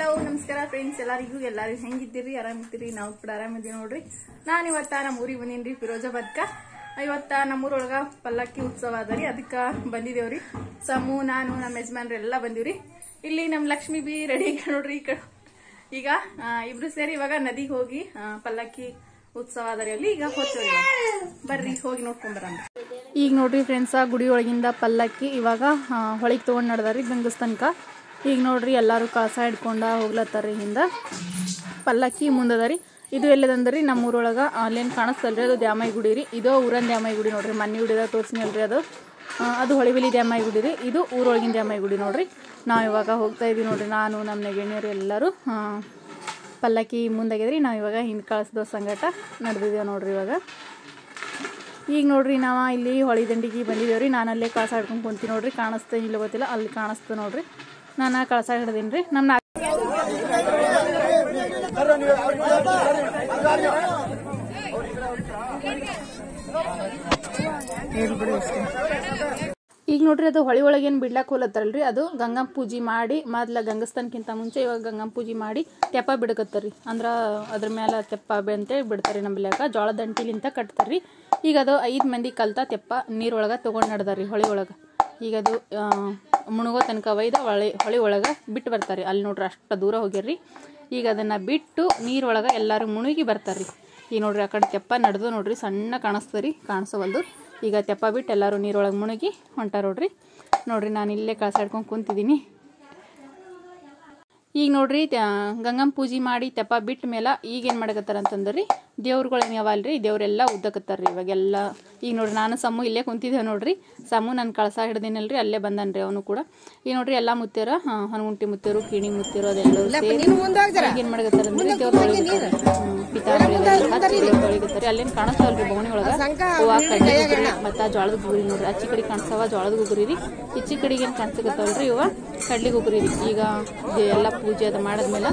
Hello ನಮಸ್ಕಾರ friends ಎಲ್ಲರಿಗೂ, ಎಲ್ಲರೂ ಹೆಂಗಿದ್ದೀರಿ? ಆರಾಮಿದ್ದೀರಿ? ನಾವು ಕೂಡ ಆರಾಮಿದ್ದೀವಿ ನೋಡ್ರಿ. ನಾನು ಇವತ್ತ ನಮ್ಮ ಊರಿಗೆ ಬಂದೀನಿ ಫಿರೋಜಾಬಾದ್ಕ. ಇವತ್ತ ನಮ್ಮೂರೊಳಗ ಪಲ್ಲಕ್ಕಿ ಉತ್ಸವ ಅದರಿ ಅದಕ್ಕ ಬಂದಿದೇವ್ರಿ. ಸಮು, ನಾನು, ನಮ್ಮ ಯಜಮಾನ್ರು ಎಲ್ಲ ಬಂದಿವ್ರಿ. ಇಲ್ಲಿ ನಮ್ಮ ಲಕ್ಷ್ಮಿ ಬಿ ರೆಡಿ ನೋಡ್ರಿ ಈ ಕಡೆ. ಈಗ ಇಬ್ರು ಸೇರಿ ಇವಾಗ ನದಿಗೆ ಹೋಗಿ ಪಲ್ಲಕ್ಕಿ ಉತ್ಸವ ಅದರಿ ಅಲ್ಲಿ. ಈಗ ಹೋಗ್ತೇವೆ ಬರ್ರಿ, ಹೋಗಿ ನೋಡ್ಕೊಂಡ್ ಬರೋಣ. ಈಗ ನೋಡ್ರಿ ಫ್ರೆಂಡ್ಸ ಗುಡಿ ಒಳಗಿಂದ ಪಲ್ಲಕ್ಕಿ ಇವಾಗ ಹೊಳಿಗೆ ತಗೊಂಡ್ ನಡ್ದಾರಿ ಗಂಗಸ್ ತನಕ ಈಗ ನೋಡ್ರಿ, ಎಲ್ಲರೂ ಕಳಸ ಹಿಡ್ಕೊಂಡ ಹೋಗ್ಲತ್ತಾರ ಹಿಂದ. ಪಲ್ಲಕ್ಕಿ ಮುಂದದ ರೀ ಇದು ಎಲ್ಲದಂದ್ರಿ? ನಮ್ಮ ಊರೊಳಗ ಅಲ್ಲೇನು ಕಾಣಿಸ್ತಲ್ರಿ ಅದು ದ್ಯಾಮಾಯಿ ಗುಡಿ ರೀ. ಇದು ಊರನ್ ದ್ಯಾಮಾಯಿ ಗುಡಿ ನೋಡ್ರಿ. ಮನೆ ಗುಡಿದಾಗ ತೋರಿಸ್ನಲ್ರಿ ಅದು. ಅದು ಹೊಳಿಬಿಲಿ ದ್ಯಾಮಾಯಿ ಗುಡಿ ರೀ. ಇದು ಊರೊಳಗಿನ ದ್ಯಾಮಾಯಿ ಗುಡಿ ನೋಡ್ರಿ. ನಾವು ಇವಾಗ ಹೋಗ್ತಾ ಇದೀವಿ ನೋಡ್ರಿ. ನಾನು ನಮ್ಮ ನೆಗೆಣಿಯರು ಎಲ್ಲರೂ ಪಲ್ಲಕ್ಕಿ ಮುಂದಾಗಿದ್ರಿ. ನಾವು ಇವಾಗ ಹಿಂದೆ ಕಳಿಸ್ದೋ ಸಂಗಟ ನಡೆದಿದ್ದೇವೆ ನೋಡ್ರಿ ಇವಾಗ. ಈಗ ನೋಡ್ರಿ, ನಾವು ಇಲ್ಲಿ ಹೊಳಿ ದಂಡಿಗೆ ಬಂದಿದ್ದೇವ್ರಿ ನಾನು ಅಲ್ಲೇ ಕಳಸ ಹಿಡ್ಕೊಂಡು ಕುಂತೀನಿ ನೋಡ್ರಿ. ಕಾಣಿಸ್ತಾ ಇಲ್ಲ ಗೊತ್ತಿಲ್ಲ. ಅಲ್ಲಿ ಕಾಣಿಸ್ತು ನೋಡ್ರಿ. ನಾನು ಕಳಸ ಹಿಡ್ದೀನಿ ರೀ ನಮ್ಮ ಈಗ ನೋಡ್ರಿ ಅದು ಹೊಳಿ ಒಳಗೇನು ಬಿಡ್ಲಾಕ್ ಹೋಲತ್ತಾರಲ್ರಿ ಅದು ಗಂಗಾ ಪೂಜೆ ಮಾಡಿ, ಮೊದ್ಲ ಗಂಗಸ್ಥಾನಕ್ಕಿಂತ ಮುಂಚೆ ಇವಾಗ ಗಂಗಾ ಪೂಜೆ ಮಾಡಿ ತೆಪ್ಪ ಬಿಡಕತ್ತಾರ್ರಿ ಅಂದ್ರ ಅದ್ರ ಮೇಲೆ ತೆಪ್ಪ ಬೆ ಅಂತೇಳಿ ಬಿಡ್ತಾರೆ ನಮ್ಮ ಬಿಲ್ಯಾಕ ಜೋಳದ ದಂಟಿಲಿಂತ ಕಟ್ತಾರ್ರಿ. ಈಗ ಅದು ಐದು ಮಂದಿ ಕಲ್ತ ತೆಪ್ಪ ನೀರೊಳಗೆ ತೊಗೊಂಡು ನಡ್ದಾರ್ರಿ ಹೊಳಿ ಒಳಗೆ. ಈಗ ಅದು ಆ, ಮುಳುಗೋ ತನಕ ಒಯ್ದು ಹೊಳೆ ಹೊಳೆ ಒಳಗೆ ಬಿಟ್ಟು ಬರ್ತಾರೆ ಅಲ್ಲಿ ನೋಡ್ರಿ ಅಷ್ಟು ದೂರ ಹೋಗ್ಯಾರ್ರಿ. ಈಗ ಅದನ್ನು ಬಿಟ್ಟು ನೀರೊಳಗೆ ಎಲ್ಲರೂ ಮುಳುಗಿ ಬರ್ತಾರ್ರಿ. ಈಗ ನೋಡ್ರಿ ಆ ಕಡೆ ತೆಪ್ಪ ನಡೆದು ನೋಡ್ರಿ ಸಣ್ಣ ಕಾಣಿಸ್ತರಿ ಕಾಣಿಸವಲ್ದು. ಈಗ ತೆಪ್ಪ ಬಿಟ್ಟು ಎಲ್ಲರೂ ನೀರೊಳಗೆ ಮುಳುಗಿ ಹೊಂಟಾರ ನೋಡ್ರಿ. ನೋಡ್ರಿ ನಾನು ಇಲ್ಲೇ ಕಳ್ಸಾಡ್ಕೊಂಡು ಕುಂತಿದ್ದೀನಿ ಈಗ ನೋಡ್ರಿ ಗಂಗಮ್ಮ ಪೂಜೆ ಮಾಡಿ ತೆಪ್ಪ ಬಿಟ್ಟ ಮೇಲೆ ಈಗ ಏನು ಮಾಡಕತ್ತಾರ ಅಂತಂದ್ರಿ ದೇವ್ರುಗಳೇನು ರೀ ದೇವರೆಲ್ಲ ಉದ್ದಕತ್ತಾರ್ರಿ ಇವಾಗೆಲ್ಲ. ಈಗ ನೋಡ್ರಿ ನಾನು ಸಮು ಇಲ್ಲೇ ಕುಂತಿದ್ದೇವೆ ನೋಡ್ರಿ. ಸಮು ನಾನು ಕಳಸ ಹಿಡ್ದಿನಲ್ರಿ ಅಲ್ಲೇ ಬಂದನ್ರಿ ಅವನು ಕೂಡ. ಈಗ ನೋಡ್ರಿ ಎಲ್ಲಾ ಮುತ್ತೇರ ಹನುಗುಂಟಿ ಮುತ್ತೇರು ಕಿಣಿ ಮುತ್ತೇರು ಅದೆಲ್ಲ ಏನು ಮಾಡಕತ್ತಾರ ಅಂದ್ರೆ ದೇವ್ರ ತೊಳಿಗತ್ತಾರೆ ಅಲ್ಲೇನ್ ಕಾಣಿಸ್ತಾವಲ್ರಿ ಬೋಣಿ ಒಳಗ? ಹೂವ ಕಡ್ಡಿ ಮತ್ತ ಜೋಳದ ಗುಗ್ರಿ ನೋಡ್ರಿ. ಅಚ್ಚಿ ಕಡೆ ಕಾಣಿಸ್ತಾವ ಜೋಳದ ಗುಗ್ರಿ ರೀ. ಈಚಿ ಕಡೆಗೆ ಏನ್ ಕಾಣಿಸಕತ್ತಾವಲ್ರಿ ಇವ? ಕಡ್ಲಿ ಗುಗ್ರಿ ರೀ. ಈಗ ಎಲ್ಲ ಪೂಜೆ ಅದು ಮಾಡದ್ಮೇಲೆ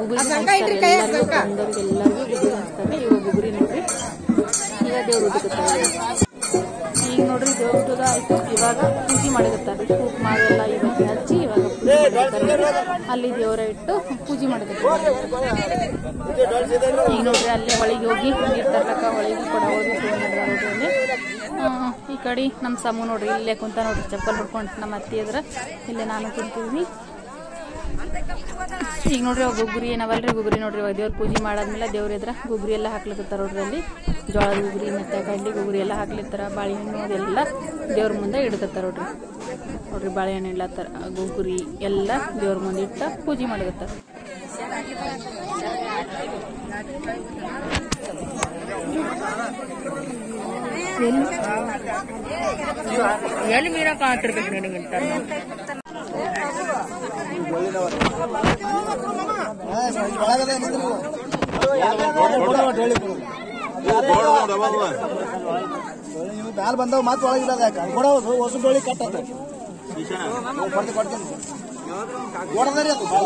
ಗುಗ್ರಿ ಹಂಚ್ತಾರೆ. ಎಲ್ಲರಿಗೂ ಬಂದವ್ರಿಗೆ ಎಲ್ಲರಿಗೂ ಗುಗ್ರಿ ಇವ ಗುಗ್ರಿ ನೋಡ್ರಿ. ಈಗ ದೇವ್ರು ಉದಕತ್ತಾರೆ ಈಗ ನೋಡ್ರಿ ದೇವ್ರ ಉದ್ದದ ಆಯ್ತು. ಇವಾಗ ಪೂಜೆ ಮಾಡಕತ್ತಾರೆ ಮಾಡಿ ಎಲ್ಲ ಇವಾಗ ಹಚ್ಚಿ ಅಲ್ಲಿ ದೇವರ ಇಟ್ಟು ಪೂಜೆ ಮಾಡಕತ್ತಾರೆ ಈಗ ನೋಡ್ರಿ, ಅಲ್ಲೇ ಹೊಳಿಗೆ ಹೋಗಿ ನೀರು ತರ್ಲಕ್ಕ ಹೊಳಿಗೆ ಕೂಡ ಹೋಗಿ ಈ ಕಡೆ ನಮ್ಮ ಸಮೂ ನೋಡ್ರಿ, ಇಲ್ಲೇ ಕುಂತ ನೋಡ್ರಿ, ಚಪ್ಪಲ್ ಹುಡ್ಕೊಂಡು ನಮ್ಮ ಅತ್ತಿ ಅದ್ರ ಇಲ್ಲೇ ನಾನು ಕುಂತಿದ್ದೀನಿ ಈಗ ನೋಡ್ರಿ, ಅವಾಗ ಗುಗ್ರಿ ಏನವಲ್ರಿ ಗುಗ್ರಿ ನೋಡ್ರಿ, ಇವಾಗ ದೇವ್ರ ಪೂಜೆ ಮಾಡಾದ್ಮೇಲೆ ದೇವ್ರ ಎದ್ರ ಗುಗ್ರಿ ಎಲ್ಲ ಹಾಕ್ಲಿಕತ್ತಾರ ನೋಡ್ರಿ ಅಲ್ಲಿ. ಜೋಳದ ಗುಗ್ರಿ, ಮತ್ತೆ ಕಡ್ಲಿ ಗುಗ್ರಿ ಎಲ್ಲ ಹಾಕ್ಲಿತ್ತಾರ ಬಾಳೆಹಣ್ಣು ಅದೆಲ್ಲ ದೇವ್ರ ಮುಂದೆ ಇಡ್ಕತ್ತಾರ ನೋಡ್ರಿ. ನೋಡ್ರಿ ಬಾಳೆಹಣ್ಣು ಇಡ್ಲತ್ತಾರ ಗುಗ್ರಿ ಎಲ್ಲ ದೇವ್ರ ಮುಂದೆ ಇಟ್ಟ ಪೂಜೆ ಮಾಡಕತ್ತಾರ ಎಲ್ಲಿ ಮೀರ ಕಾಣ್ತಿರ್ಬೇಕು ನಿನಗಿಂತ ಮ್ಯಾಲ ಬಂದವ ಮತ್ತೆ ಒಳಗಿಲ್ಲ ಕೊಡೋದು ಹೊಸ ಡೋಳಿ ಕಟ್ಟದ ಕೊಡ್ತೀನಿ ಕೊಡ್ತೀನಿ ಅದು ಭಾಳ.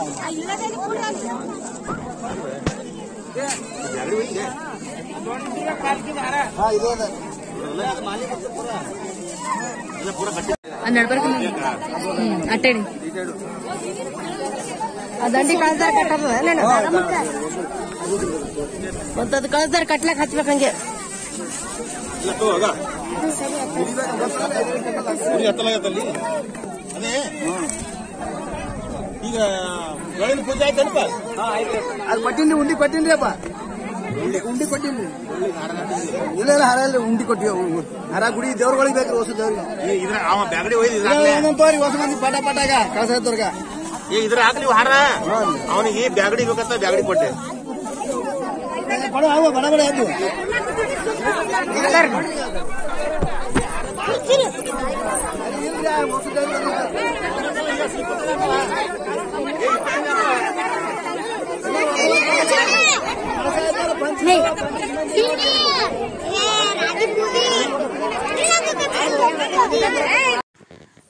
ಕಟ್ಲಕ್ ಹಚ್ಬೇಕು ಹತ್ತಲಾಗತ್ತಲ್ಲಿ ಅದೇ ಈಗ ಬೆಳಗಿನ ಪೂಜೆ ಆಯ್ತನಪ್ಪ? ಅದು ಕೊಟ್ಟಿನಿ ಉಂಡಿ ಕೊಟ್ಟಿನ್ರಿ ಅಪ್ಪ. ಉಂಡಿ? ಉಂಡಿ ಕೊಟ್ಟಿನಿ ಇಲ್ಲ ಇಲ್ಲ ಹರ ಇಲ್ಲ ಉಂಡಿ ಕೊಟ್ಟಿ ಹರ ಗುಡಿ ದೇವ್ರಗಳಿಗೆ ಬೇಕು ಹೊಸ ದೇವ್ರಿಗೆ. ಇದ್ರ ಅವ ಬ್ಯಾಗಡಿ ಏನಂತವ್ರಿ ಹೊಸ ಮಂದಿ ಪಟ ಪಟಾಗ ಕಳ್ಸ ಇದ್ದವ್ರಿಗೆ ಈ ಇದ್ರ ಹಾಕ್ಲಿ ಹಾರ. ಅವನಿಗೆ ಬ್ಯಾಗಡಿ ಬೇಕಂತ ಬ್ಯಾಗಡಿ ಕೊಟ್ಟೆ. ಬಡ ಬಡ ಬಡ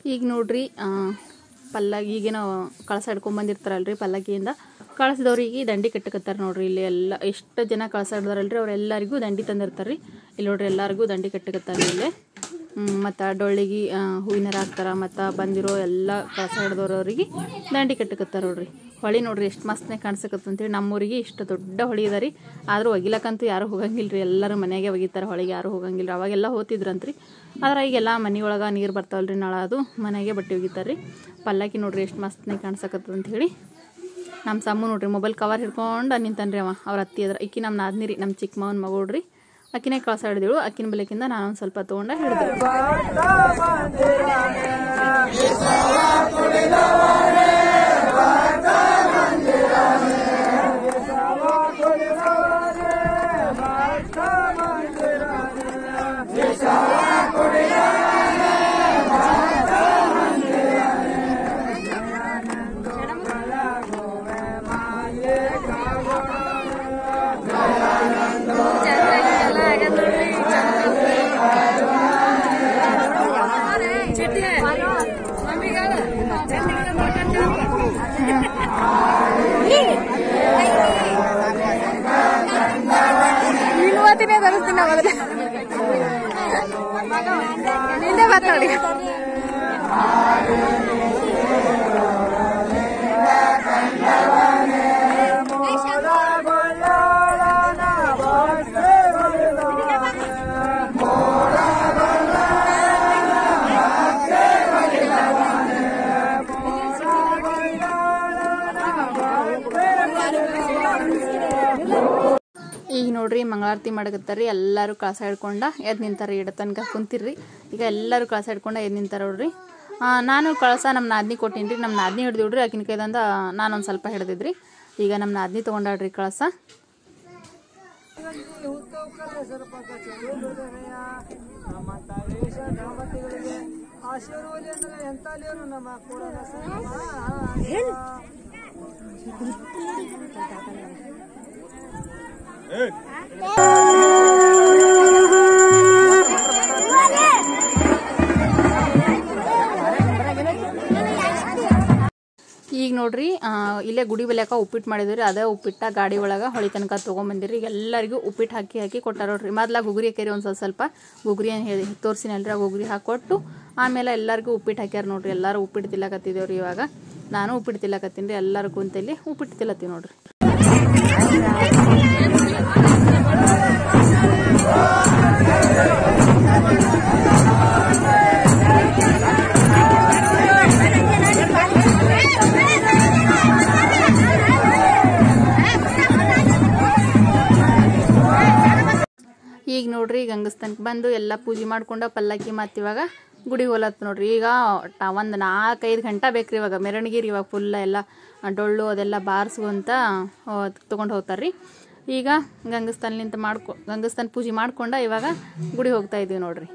ಈಗ ನೋಡ್ರಿ ಪಲ್ಲಾಗಿ ಈಗೇನೋ ಕಳಸ ಹಿಡ್ಕೊಂಡ್ ಬಂದಿರ್ತಾರಲ್ರಿ ಪಲ್ಲಕ್ಕಿಯಿಂದ ಕಳಸದವ್ರಿಗೆ ದಂಡಿ ಕಟ್ಟಕತ್ತಾರೆ ನೋಡ್ರಿ ಇಲ್ಲಿ ಎಲ್ಲ, ಎಷ್ಟು ಜನ ಕಳ್ಸಾಡ್ದಾರಲ್ರಿ, ಅವರೆಲ್ಲರಿಗೂ ದಂಡಿ ದಂಡಿ ತಂದಿರ್ತಾರ್ರಿ ಇಲ್ಲಿ ನೋಡ್ರಿ ಎಲ್ಲರಿಗೂ ದಂಡಿ ಕಟ್ಟಕತ್ತಾರ ಇಲ್ಲಿ. ಮತ್ತು ಡೊಳ್ಳಿಗೆ ಹೂವಿನರ ಹಾಕ್ತಾರೆ, ಮತ್ತು ಬಂದಿರೋ ಎಲ್ಲ ಕಳಸ ಹಿಡ್ದವ್ರವ್ರಿಗೆ ದಂಡಿ ಕಟ್ಟಕತ್ತಾರೆ ನೋಡ್ರಿ. ಹೊಳಿ ನೋಡ್ರಿ ಎಷ್ಟು ಮಸ್ತ್ನೇ ಕಾಣಿಸಕತ್ತ ಅಂತೇಳಿ ನಮ್ಮೂರಿಗೆ ಇಷ್ಟು ದೊಡ್ಡ ಹೊಳಿ ಅದ ರೀ. ಆದರೂ ಒಗಿಲಕ್ಕಂತೂ ಯಾರು ಹೋಗಂಗಿಲ್ಲ ರೀ ಎಲ್ಲರೂ ಮನೆಗೆ ಒಗಿತಾರೆ, ಹೊಳಿಗೆ ಯಾರು ಹೋಗಂಗಿಲ್ಲ ರೀ ಅವಾಗೆಲ್ಲ ಹೋಗ್ತಿದ್ರಂತ್ರಿ ಆದ್ರೆ ಈಗೆಲ್ಲ ಮನೆಯೊಳಗೆ ನೀರು ಬರ್ತಾವಲ್ರಿ ನಳ ಅದು ಮನೆಗೆ ಬಟ್ಟೆ ಒಗಿತಾರೆ ರೀ. ಪಲ್ಲಕ್ಕಿ ನೋಡ್ರಿ ಎಷ್ಟು ಮಸ್ತ್ನೇ ಕಾಣಿಸ್ಕತ್ತದಂತ ಹೇಳಿ ನಮ್ಮ ಸಮ್ಮ ನೋಡ್ರಿ ಮೊಬೈಲ್ ಕವರ್ ಹಿಡ್ಕೊಂಡು ನಿಂತಾನ್ರಿ ಅವ. ಅವ್ರ ಅತ್ತಿ ಅದ್ರ ಅಕ್ಕಿ ನಮ್ಮ ನಾದ್ನಿರಿ ನಮ್ಮ ಚಿಕ್ಕ ಮಾವನ ಮಗಳ್ರಿ. ಅಕ್ಕಿನೇ ಕಳಸ ಹಿಡಿದಿಳು ಅಕ್ಕಿನ ಬೆಲೆಕಿಂದ ನಾನು ಒಂದು ಸ್ವಲ್ಪ ತೊಗೊಂಡ ಹಿಡಿದೆ. ಮಂಗಳಾರತಿ ಮಾಡಕತ್ತಾರ್ರಿ ಎಲ್ಲರೂ ಕಳಸ ಹಿಡ್ಕೊಂಡ ಎದ್ದು ನಿಂತಾರ ಇಡ ತನಕ ಕುಂತಿರ್ರಿ. ಈಗ ಎಲ್ಲರೂ ಕಳಸ ಹಿಡ್ಕೊಂಡು ಎದ್ದು ನಿಂತಾರ ನೋಡ್ರಿ. ನಾನು ಕಳಸ ನಮ್ಮ ನಾದ್ನಿ ಕೊಟ್ಟಿನಿ ರೀ ನಮ್ಮ ನಾದ್ನಿ ಹಿಡ್ದಿವ್ರಿ, ಆಕಿನ ಕೈದಂದ ನಾನೊಂದು ಸ್ವಲ್ಪ ಹಿಡ್ದಿದ್ರಿ. ಈಗ ನಮ್ಮ ನಾದಿನಿ ತೊಗೊಂಡಾಡ್ರಿ ಕಳಸ. ಈಗ ನೋಡ್ರಿ ಇಲ್ಲೇ ಗುಡಿ ಬಲ್ಯಾಕ ಉಪ್ಪಿಟ್ಟು ಮಾಡಿದ್ರಿ, ಅದೇ ಉಪ್ಪಿಟ್ಟ ಗಾಡಿ ಒಳಗೆ ಹೊಳಿ ತನಕ ತೊಗೊಂಬಂದಿರಿ. ಎಲ್ಲರಿಗೂ ಉಪ್ಪಿಟ್ಟು ಹಾಕಿ ಹಾಕಿ ಕೊಟ್ಟಾರ ನೋಡ್ರಿ. ಮೊದ್ಲ ಗುಗ್ರಿ ಹಾಕ್ಯಾರಿ ಒಂದು ಸ್ವಲ್ಪ ಸ್ವಲ್ಪ. ಗುಗ್ರಿ ಏನು ಹೇಳಿ ತೋರಿಸಿನಲ್ರಿ ಆ ಗುಗ್ರಿ ಹಾಕೊಟ್ಟು ಆಮೇಲೆ ಎಲ್ಲರಿಗೂ ಉಪ್ಪಿಟ್ಟು ಹಾಕ್ಯಾರ ನೋಡ್ರಿ. ಎಲ್ಲರೂ ಉಪ್ಪಿಟ್ಟು ತಿಲ್ಲಕತ್ತಿದ್ದೇವ್ರಿ ಇವಾಗ. ನಾನು ಉಪ್ಪಿಟ್ಟು ತಿಲ್ಲಕತ್ತೀನಿ ರೀ, ಎಲ್ಲರೂ ಕುಂತಲ್ಲಿ ಉಪ್ಪಿಟ್ಟು ತಿಲ್ಲತ್ತೀವಿ ನೋಡ್ರಿ. ಈಗ ನೋಡ್ರಿ ಗಂಗಸ್ಥಾನಕ್ಕೆ ಬಂದು ಎಲ್ಲ ಪೂಜೆ ಮಾಡ್ಕೊಂಡು ಪಲ್ಲಕ್ಕಿ ಮತ್ತು ಇವಾಗ ಗುಡಿ ಹೋಲತ್ ನೋಡ್ರಿ. ಈಗ ಒಂದು ನಾಲ್ಕೈದು ಗಂಟೆ ಬೇಕ್ರಿ ಇವಾಗ. ಮೆರವಣಿಗೆ ರೀ ಇವಾಗ ಫುಲ್ಲ ಎಲ್ಲ. ಡೊಳ್ಳು ಅದೆಲ್ಲ ಬಾರಿಸ್ಕೊಂತ ತೊಗೊಂಡು ಹೋಗ್ತಾರ್ರಿ. ಈಗ ಗಂಗಸ್ಥಾನ್ಲಿಂತ ಮಾಡ್ಕೊ, ಗಂಗಸ್ಥಾನ ಪೂಜೆ ಮಾಡ್ಕೊಂಡು ಇವಾಗ ಗುಡಿ ಹೋಗ್ತಾ ಇದೀವಿ ನೋಡ್ರಿ.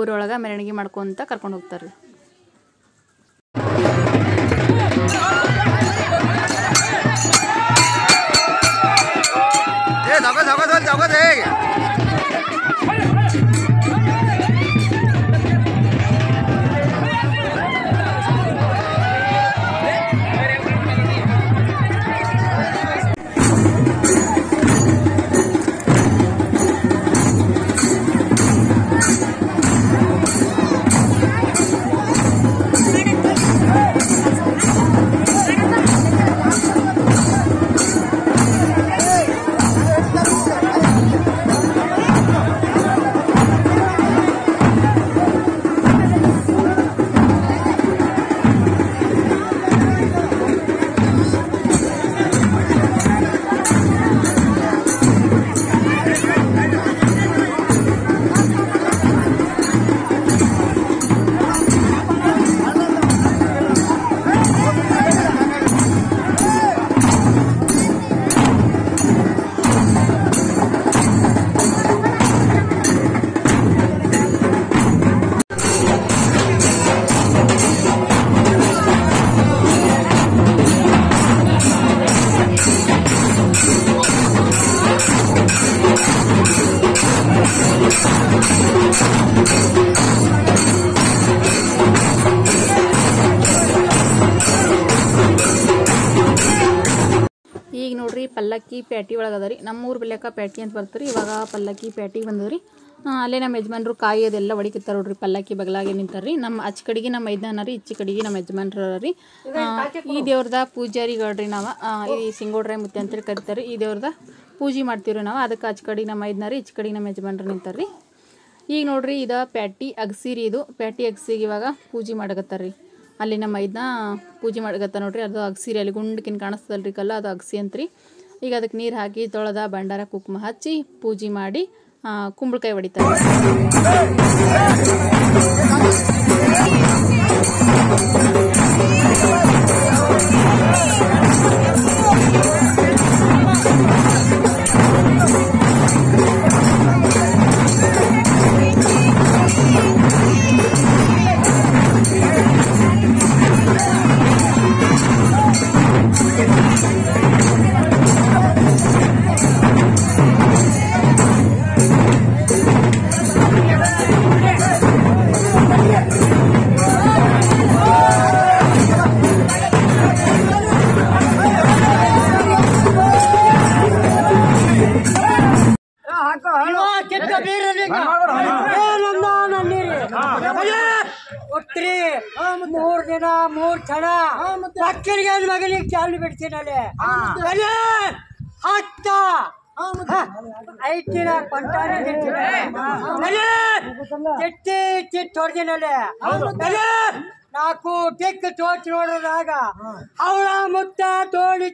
ಊರೊಳಗೆ ಮೆರವಣಿಗೆ ಮಾಡ್ಕೊಂತ ಕರ್ಕೊಂಡು ಹೋಗ್ತಾರ್ರಿ. ಪಲ್ಲಕ್ಕಿ ಪ್ಯಾಟಿ ಒಳಗೆ ಅದ ರೀ. ನಮ್ಮೂರು ಬೆಲ್ಲಕ್ಕ ಪ್ಯಾಟಿ ಅಂತ ಬರ್ತಾರೆ ಇವಾಗ ಪಲ್ಲಕ್ಕಿ ಪ್ಯಾಟಿ ಬಂದದ್ರಿ ರೀ. ಅಲ್ಲೇ ನಮ್ಮ ಯಜಮಾನ್ರು ಕಾಯಿ ಅದೆಲ್ಲ ಹೊಡಿಕತ್ತಾರ ನೋಡ್ರಿ. ಪಲ್ಲಕ್ಕಿ ಬಗಲಾಗೆ ನಿಂತಾರ್ರಿ ನಮ್ಮ ಅಚ್ಚ ಕಡೆಗೆ ನಮ್ಮ ಮೈದಾನ ರೀ. ಇಚ್ಚ ಕಡೆಗೆ ನಮ್ಮ ಯಜಮಾನ್ರ ರೀ. ಈ ದೇವ್ರದ ಪೂಜಾರಿಗಳ್ರಿ ನಾವು. ಈ ಸಿಂಗೋಡ್ರೆ ಮುತ್ತೆ ಅಂತೇಳಿ ಕರಿತಾರೆ ಈ ದೇವ್ರದ ಪೂಜೆ ಮಾಡ್ತೀವ್ರಿ ನಾವು. ಅದಕ್ಕೆ ಅಚ್ಚ ಕಡೆಗೆ ನಮ್ಮ ಐದನ ರೀ. ಇಚ್ಚ ಕಡೆಗೆ ನಮ್ಮ ಯಜಮಾನ್ರು ರೀ. ಈಗ ನೋಡ್ರಿ ಇದು ಪ್ಯಾಟಿ ಅಗಸಿ ರೀ ಇದು. ಪ್ಯಾಟಿ ಅಗಸಿಗೆ ಇವಾಗ ಪೂಜೆ ಮಾಡಕತ್ತಾರ್ರಿ ಅಲ್ಲಿ ನಮ್ಮ ಐದನ ಪೂಜೆ ಮಾಡಕತ್ತ ನೋಡ್ರಿ. ಅದು ಅಗಸಿರಿ ಅಲ್ಲಿ ಗುಂಡಕಿನ್ ಕಾಣಿಸ್ತದಲ್ರಿ ಕಲ್ಲ. ಅದು ಅಗಸಿ ಅಂತ್ರಿ ಈಗ ಅದಕ್ಕೆ ನೀರು ಹಾಕಿ ತೊಳೆದ ಬಂಡಾರ ಕುಂಕುಮ ಹಚ್ಚಿ ಪೂಜೆ ಮಾಡಿ ಕುಂಬಳಕಾಯಿ ಹೊಡಿತಾರೆ. ಚಾಲು ಬಿಡ್ತೀನಲ್ಲಿ ಹತ್ತ! ಐದ್ ದಿನ ಕೊಂಟಾನೆ ಚಿಟ್ಟಿ ಚಿಟ್ ಹೊಡೆದಿನಲ್ಲಿ ನಾಲ್ಕು ಟಿಕ್ ತೋಚ್ ನೋಡಿದಾಗ ಅವಳ ಮುತ್ತ ತೋಳಿ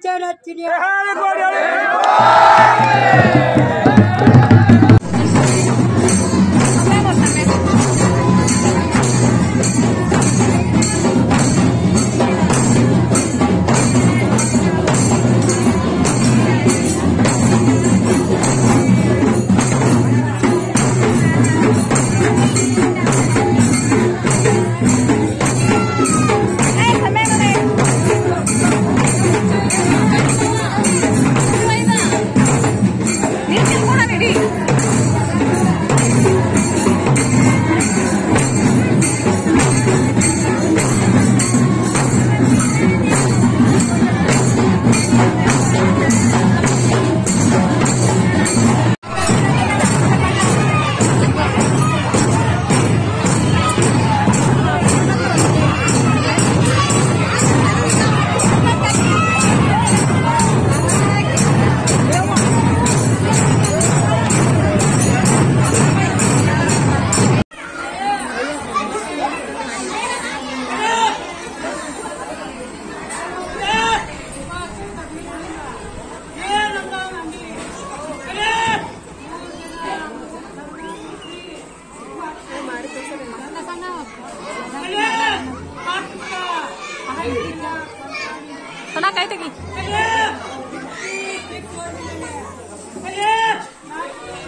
ಚೆನ್ನಚ್ಚಿನಿ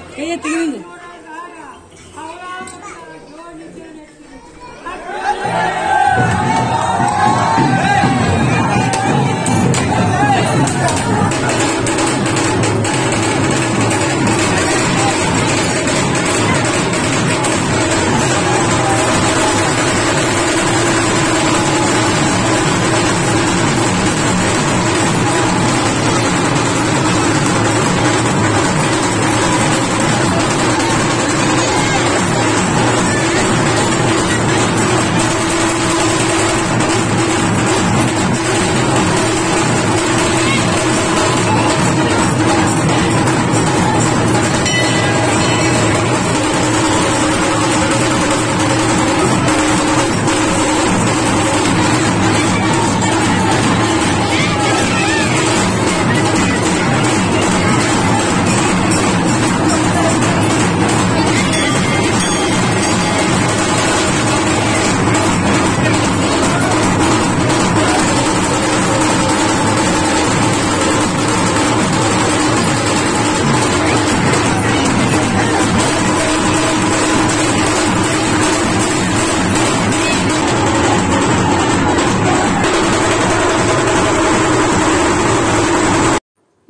ಚೆನ್ನಾಗಿ ತೆಗಿ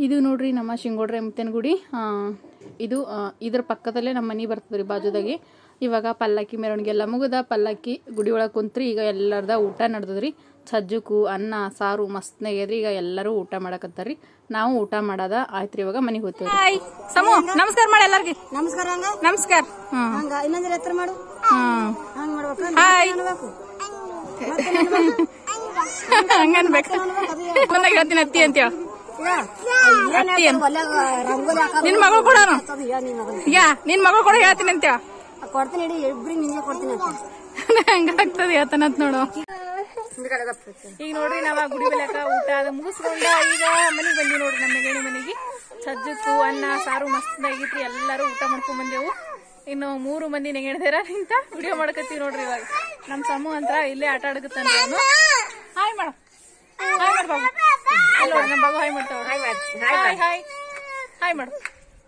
ಇದು ನೋಡ್ರಿ ನಮ್ಮ ಶಿಂಗೋಡ್ರೆ ಮುತ್ತೇನಗುಡಿ ಆ, ಇದು ಇದ್ರ ಪಕ್ಕದಲ್ಲೇ ನಮ್ಮ ಮನೆ ಬರ್ತದ್ರಿ ರೀ ಬಾಜುದಾಗೆ. ಇವಾಗ ಪಲ್ಲಕ್ಕಿ ಮೆರವಣಿಗೆ ಎಲ್ಲ ಮುಗಿದ ಪಲ್ಲಕ್ಕಿ ಗುಡಿ ಒಳಗೆ ಕುಂತ್ರಿ ಈಗ ಎಲ್ಲರದ ಊಟ ನಡೆದದ್ರಿ ಸಜ್ಜುಕು ಅನ್ನ ಸಾರು ಮಸ್ತ್ ನೆಗೆದ್ರಿ ಈಗ ಎಲ್ಲರೂ ಊಟ ಮಾಡಕತ್ತಾರ್ರಿ. ನಾವು ಊಟ ಮಾಡದ ಆಯ್ತ್ರಿ ಇವಾಗ ಮನೆಗೆ ಹೋಗ್ತೇವೆ ಸಮೂ ನಮಸ್ಕಾರ ಮಾಡಿ ಎಲ್ಲರಿಗೆ. ನಮಸ್ಕಾರ ನಮಸ್ಕಾರ. ಹಂಗ ಇನ್ನೊಂದ್ರ ಎತ್ತರ ಮಾಡು. ಹ್ಮ್. ಹಂಗ್ ಮಾಡ್ಬೇಕು? ಹಾಯ್. ಅನ್ಬೇಕು? ಹಂಗನ್ಬೇಕು. ಮನೆಗೆ ಹೇಳ್ತೀನಿ ಅತ್ತಿ ಅಂತ ಹೇಳ ಅತ್ತಿ ನಿನ್ ಮಗಳು ಅದು ಯಾ ನಿನ್ ಮಗಳು ಕೂಡ ಹೇಳ್ತೀನಿ ಅಂತ ಕೊಡ್ತೀನಿ ಇಬ್ರಿಗೆ ನಿಂಗೆ ಕೊಡ್ತೀನಿ ಅಂತ. ಹಂಗಾಗ್ತದೆ ಹೇಳ್ತಾನಂತ ನೋಡು. ಈಗ ನೋಡ್ರಿ ನಾವ್ ಗುಡಿ ಬೆಳಕ ಊಟ ಅದ ಮುಗಿಸ್ಕೊಂಡ ಈಗ ಮನೆಗೆ ಬಂದಿ ನೋಡ್ರಿ ನಮ್ಮ ಗಣಿ ಮನೆಗೆ. ಸಜ್ಜಕ್ಕು ಅನ್ನ ಸಾರು ಮಸ್ತ್ ಆಗಿತ್ರಿ ಎಲ್ಲಾರು ಊಟ ಮಾಡ್ಕೊಂಡ್ ಬಂದೆವು. ಇನ್ನು ಮೂರು ಮಂದಿ ನೆಗೆಣ್ದೇರ ನಿಂತ ವಿಡಿಯೋ ಮಾಡ್ಕತ್ತೀವಿ ನೋಡ್ರಿ ಇವಾಗ. ನಮ್ ಸಮೂಹ ಅಂತ ಇಲ್ಲೇ ಆಟ ಆಡ್ಕತ್ತ ಹಾಯ್ ಮಾಡು. ಹಾಯ್ ಮಾಡು ಬಾಬು ಅಲ್ಲಿ ನೋಡ್ರಿ ಬಾಬು ಹಾಯ್ ಮಾಡ್ತಾವ ಹಾಯ್ ಹಾಯ್ ಹಾಯ್. ಮಾಡು.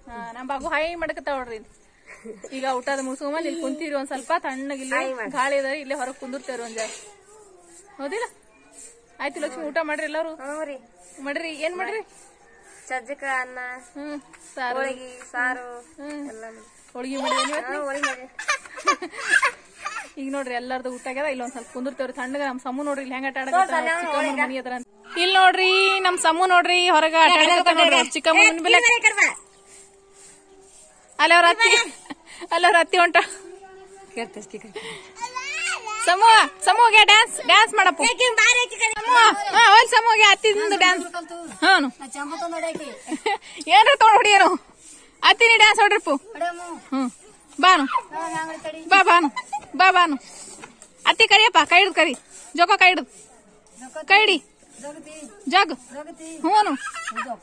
ಹಾ ನಮ್ಮ ಬಾಬು ಹಾಯ್ ಮಾಡಕತ್ತಾವ ನೋಡ್ರಿ. ಈಗ ಊಟದ ಮುಗಿಸ್ಕೊಂಬಂದ್ ಇಲ್ಲಿ ಕುಂತೀರಿ ಒಂದ್ ಸ್ವಲ್ಪ ತಣ್ಣಗೆ ಇಲ್ಲಿ ಗಾಳಿ ಅದ ಇಲ್ಲೇ ಹೊರಗ್ ಕುಂದಿರ್ತೇವ್ರಿ ಒಂದ್ ಜಾಗ. ಹೌದಿಲ್ಲ? ಆಯ್ತು ಲಕ್ಷ್ಮಿ ಊಟ ಮಾಡ್ರಿ ಎಲ್ಲಾರು? ಮಾಡ್ರಿ ಏನ್ ಮಾಡ್ರಿ? ಸಜ್ಜಕ ಅನ್ನ ಹ್ಮ್ ಸಾರು. ಹೋಳಿಗೆ ಸಾರು ಹ್ಮ್ ಹೋಳಿಗೆ ಮಾಡಿ ಈಗ ನೋಡ್ರಿ ಎಲ್ಲಾರ್ದು ಊಟ ಆಗ್ಯದ. ಇಲ್ಲೊಂದ್ ಸ್ವಲ್ಪ ಕುಂದಿರ್ತೇವ್ರಿ ತಣ್ಣಗ ನಮ್ ಸಮ್ಮು ನೋಡ್ರಿ ಇಲ್ಲಿ ಹೆಂಗ ಆಟ ಮನಿ ಇಲ್ಲಿ ನೋಡ್ರಿ ನಮ್ ಸಮ್ಮು ನೋಡ್ರಿ ಹೊರಗ ಆಟ ನೋಡ್ರಿ ಚಿಕ್ಕಮ್ಮನ ಬೆಲೆ ಅಲ್ಲಿ ಅವ್ರ ಅತ್ತಿ. ಅಲ್ಲಿ ಅವ್ರ ಅತ್ತಿ ಹೊಂಟ ಸಮೂಹ ಸಮೂಹಗೆ ಡ್ಯಾನ್ಸ್ ಡ್ಯಾನ್ಸ್ ಮಾಡಪ್ಪ. ಒಂದ್ ಸಮೂಹಗೆ ಅತ್ತಿಂದ ಡ್ಯಾನ್ಸ್ ಹಾನು ಏನ್ರ ತಗೊಂಡ್ ಹೊಡಿಯೇನು ಅತ್ತಿನಿ ಡ್ಯಾನ್ಸ್ ಹೊಡ್ರಿಪ್ಪು. ಹ್ಮ್. ಬಾನು. ಬಾ ಬಾನು. ಬಾ ಬಾನು. ಅತ್ತಿ ಕರಿಯಪ್ಪ ಕೈ ಹಿಡ್ದು ಕರಿ. ಜೋಕ ಕೈ ಹಿಡ್ದು. ಕೈ ಹಿಡಿ. ಜಗ್. ಹ್ಞೂ